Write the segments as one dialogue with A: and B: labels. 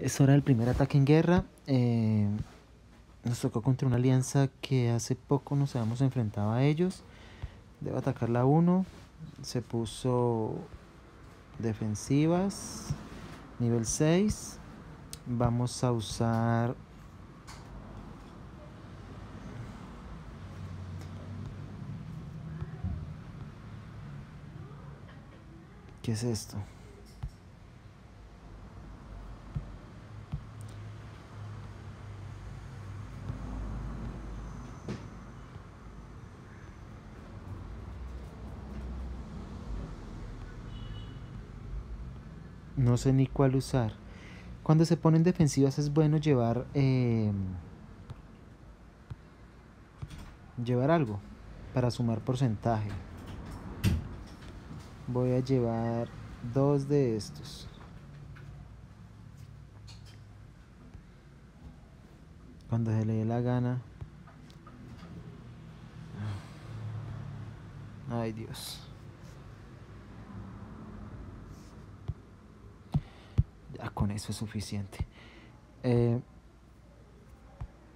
A: Es hora del primer ataque en guerra. Eh, nos tocó contra una alianza que hace poco nos habíamos enfrentado a ellos. Debo atacar la 1. Se puso defensivas. Nivel 6. Vamos a usar... ¿Qué es esto? No sé ni cuál usar. Cuando se ponen defensivas es bueno llevar eh, llevar algo para sumar porcentaje. Voy a llevar dos de estos. Cuando se le dé la gana. Ay Dios. Ya eso es suficiente. Eh,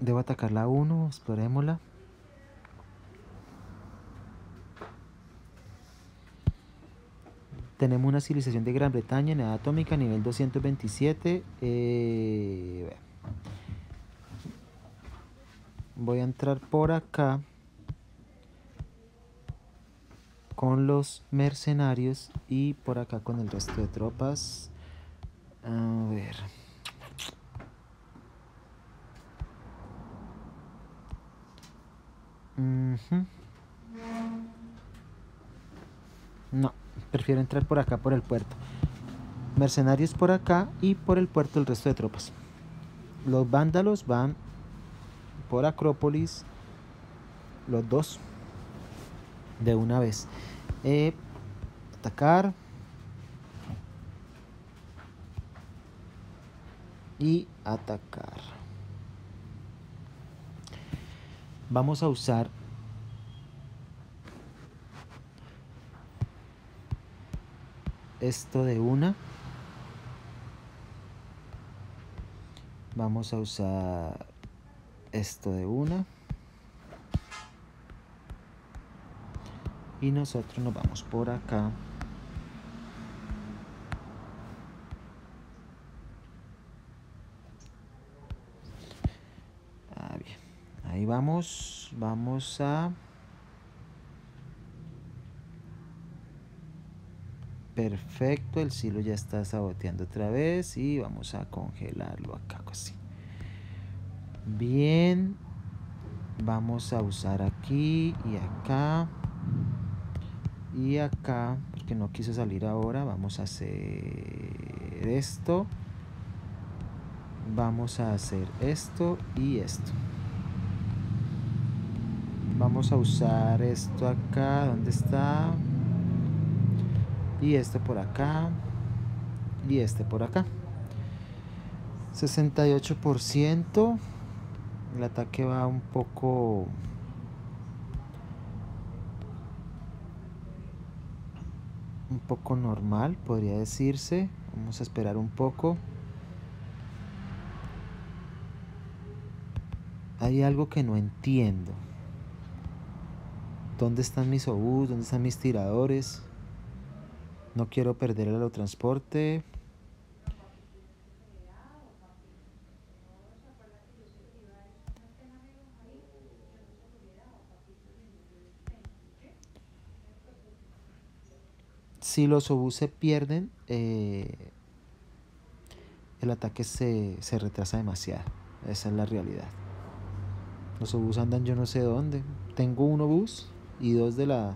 A: debo atacar la 1, explorémosla. Tenemos una civilización de Gran Bretaña en edad atómica, nivel 227. Eh, voy a entrar por acá con los mercenarios y por acá con el resto de tropas. A ver. No, prefiero entrar por acá, por el puerto. Mercenarios por acá y por el puerto el resto de tropas. Los vándalos van por Acrópolis, los dos, de una vez. Eh, atacar. Y atacar. Vamos a usar esto de una. Vamos a usar esto de una. Y nosotros nos vamos por acá. Ahí vamos, vamos a... Perfecto, el silo ya está saboteando otra vez y vamos a congelarlo acá así. Bien, vamos a usar aquí y acá y acá, porque no quiso salir ahora, vamos a hacer esto. Vamos a hacer esto y esto vamos a usar esto acá ¿dónde está? y este por acá y este por acá. 68% el ataque va un poco un poco normal podría decirse. Vamos a esperar un poco. Hay algo que no entiendo ¿Dónde están mis obús? ¿Dónde están mis tiradores? No quiero perder el aerotransporte. Si los obús se pierden, eh, el ataque se, se retrasa demasiado. Esa es la realidad. Los obús andan yo no sé dónde. Tengo un obús y dos de la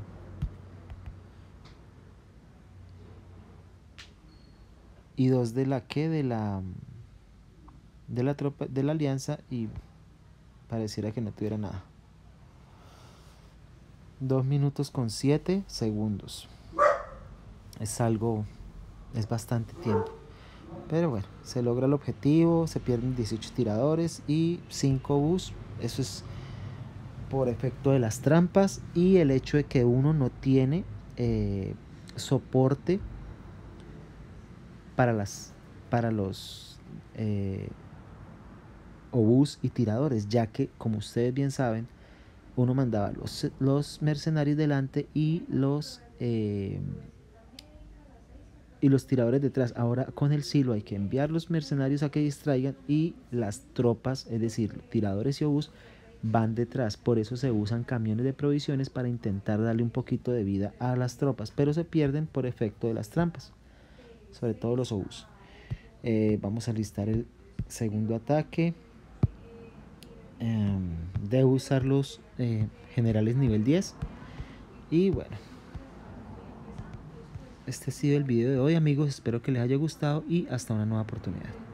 A: y dos de la que de la de la tropa de la alianza y pareciera que no tuviera nada. Dos minutos con siete segundos. Es algo es bastante tiempo. Pero bueno se logra el objetivo se pierden 18 tiradores y 5 bus. Eso es por efecto de las trampas y el hecho de que uno no tiene eh, soporte para las para los eh, obús y tiradores, ya que, como ustedes bien saben, uno mandaba los, los mercenarios delante y los, eh, y los tiradores detrás. Ahora con el silo hay que enviar los mercenarios a que distraigan y las tropas, es decir, tiradores y obús, van detrás. Por eso se usan camiones de provisiones para intentar darle un poquito de vida a las tropas, pero se pierden por efecto de las trampas, sobre todo los obús. Eh, vamos a listar el segundo ataque. Em, debo usar los eh, generales nivel 10. Y bueno. Este ha sido el video de hoy amigos. Espero que les haya gustado y hasta una nueva oportunidad.